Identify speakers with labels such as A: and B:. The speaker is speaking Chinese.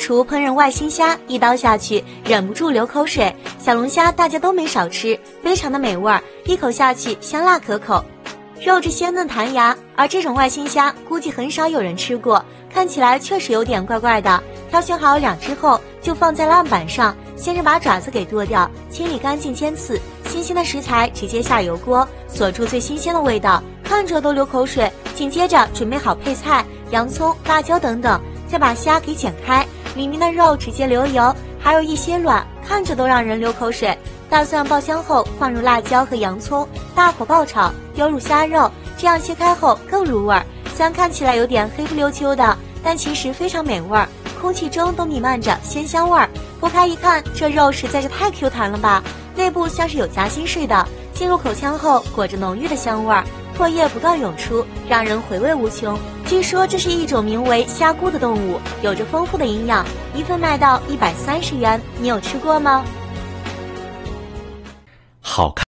A: 厨烹饪外星虾，一刀下去忍不住流口水。小龙虾大家都没少吃，非常的美味儿，一口下去香辣可口，肉质鲜嫩弹牙。而这种外星虾估计很少有人吃过，看起来确实有点怪怪的。挑选好两只后，就放在案板上，先是把爪子给剁掉，清理干净尖刺。新鲜的食材直接下油锅，锁住最新鲜的味道，看着都流口水。紧接着准备好配菜，洋葱、辣椒等等。再把虾给剪开，里面的肉直接流油，还有一些卵，看着都让人流口水。大蒜爆香后，放入辣椒和洋葱，大火爆炒，丢入虾肉，这样切开后更入味儿。虽然看起来有点黑不溜秋的，但其实非常美味儿，空气中都弥漫着鲜香味儿。剥开一看，这肉实在是太 Q 弹了吧，内部像是有夹心似的，进入口腔后裹着浓郁的香味儿。唾液不断涌出，让人回味无穷。据说这是一种名为虾菇的动物，有着丰富的营养，一份卖到一百三十元。你有吃过吗？
B: 好看。